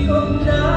you die.